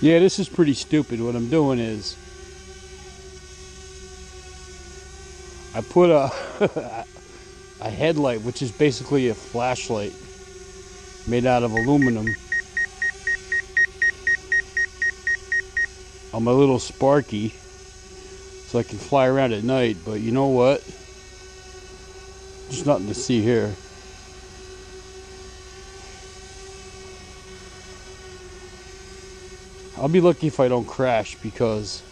Yeah, this is pretty stupid. What I'm doing is I put a a headlight, which is basically a flashlight made out of aluminum on my little Sparky so I can fly around at night. But you know what? There's nothing to see here. I'll be lucky if I don't crash because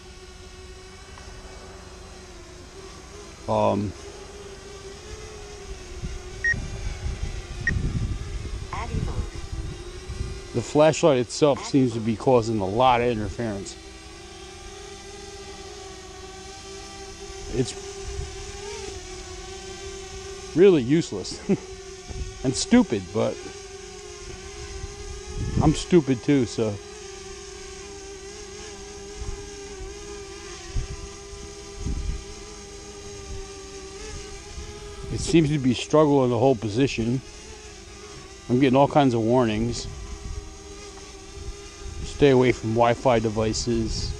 um the flashlight itself seems to be causing a lot of interference. It's really useless and stupid, but I'm stupid too, so. It seems to be struggling the whole position. I'm getting all kinds of warnings. Stay away from Wi-Fi devices.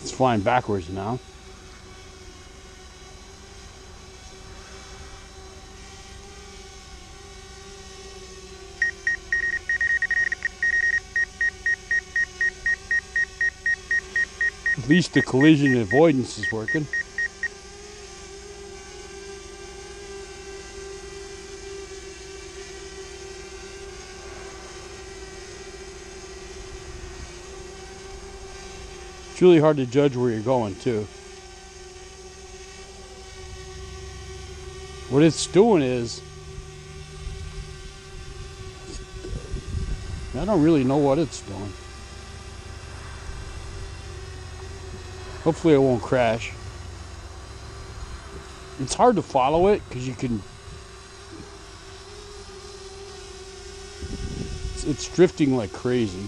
It's flying backwards now. At least the collision avoidance is working. It's really hard to judge where you're going too. What it's doing is I don't really know what it's doing. Hopefully it won't crash. It's hard to follow it because you can it's, it's drifting like crazy.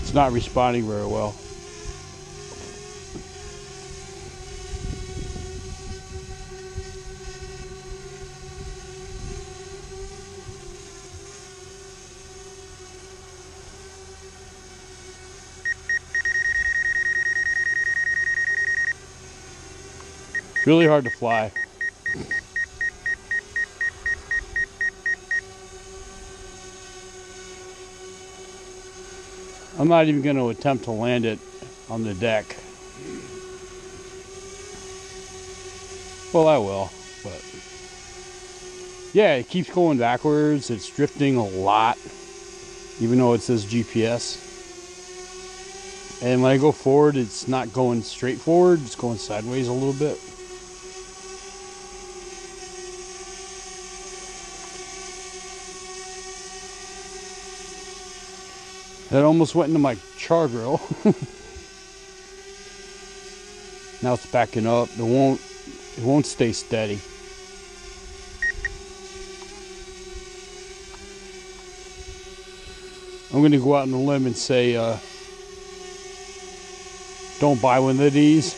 It's not responding very well. Really hard to fly. I'm not even going to attempt to land it on the deck. Well, I will, but yeah, it keeps going backwards. It's drifting a lot, even though it says GPS. And when I go forward, it's not going straight forward, it's going sideways a little bit. That almost went into my char grill. now it's backing up. It won't it won't stay steady. I'm gonna go out on a limb and say uh, don't buy one of these.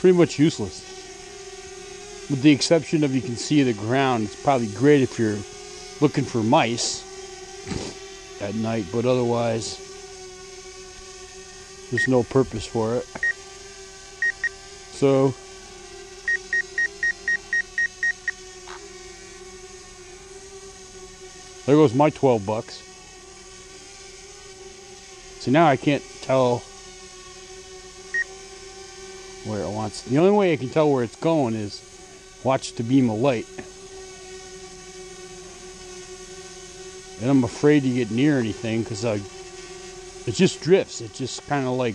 Pretty much useless with the exception of you can see the ground. It's probably great if you're looking for mice at night, but otherwise, there's no purpose for it. So, there goes my 12 bucks. See, now I can't tell where it wants. The only way I can tell where it's going is watch the beam of light. And I'm afraid to get near anything because I it just drifts. It just kind of like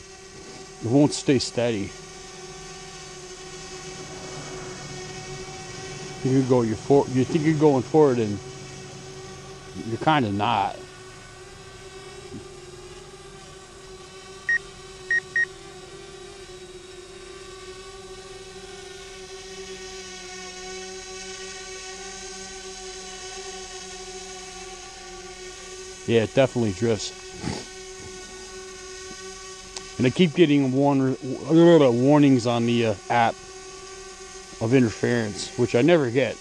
it won't stay steady. You go you're for you think you're going forward and you're kind of not. Yeah, it definitely drifts. And I keep getting warn- warnings on the uh, app of interference, which I never get.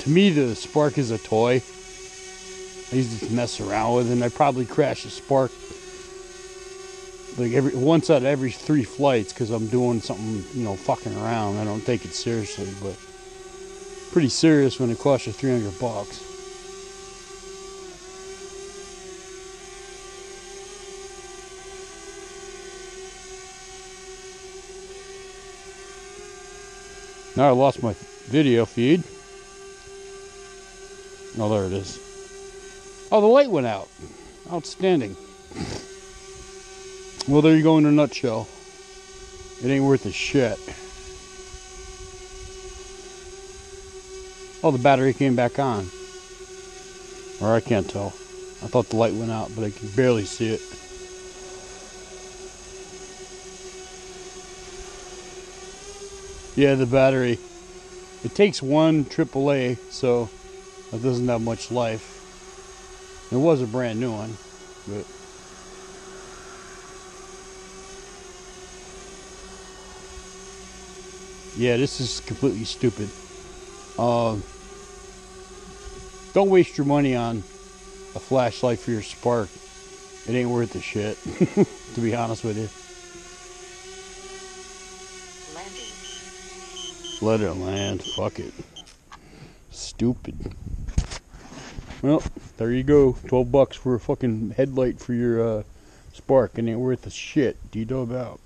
To me, the Spark is a toy. I use to mess around with, and I probably crash a Spark like every once out of every three flights because I'm doing something, you know, fucking around. I don't take it seriously, but pretty serious when it costs you 300 bucks. Now I lost my video feed. Oh, there it is. Oh, the light went out. Outstanding. Well, there you go in a nutshell. It ain't worth a shit. Oh, the battery came back on. Or I can't tell. I thought the light went out, but I can barely see it. Yeah, the battery. It takes one AAA, so it doesn't have much life. It was a brand new one, but. Yeah, this is completely stupid. Uh, don't waste your money on a flashlight for your spark. It ain't worth the shit, to be honest with you. Landing. Let it land. Fuck it. Stupid. Well, there you go. 12 bucks for a fucking headlight for your uh, spark. And it ain't worth a shit. D-dub out.